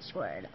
squared.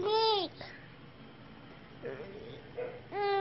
Big. mm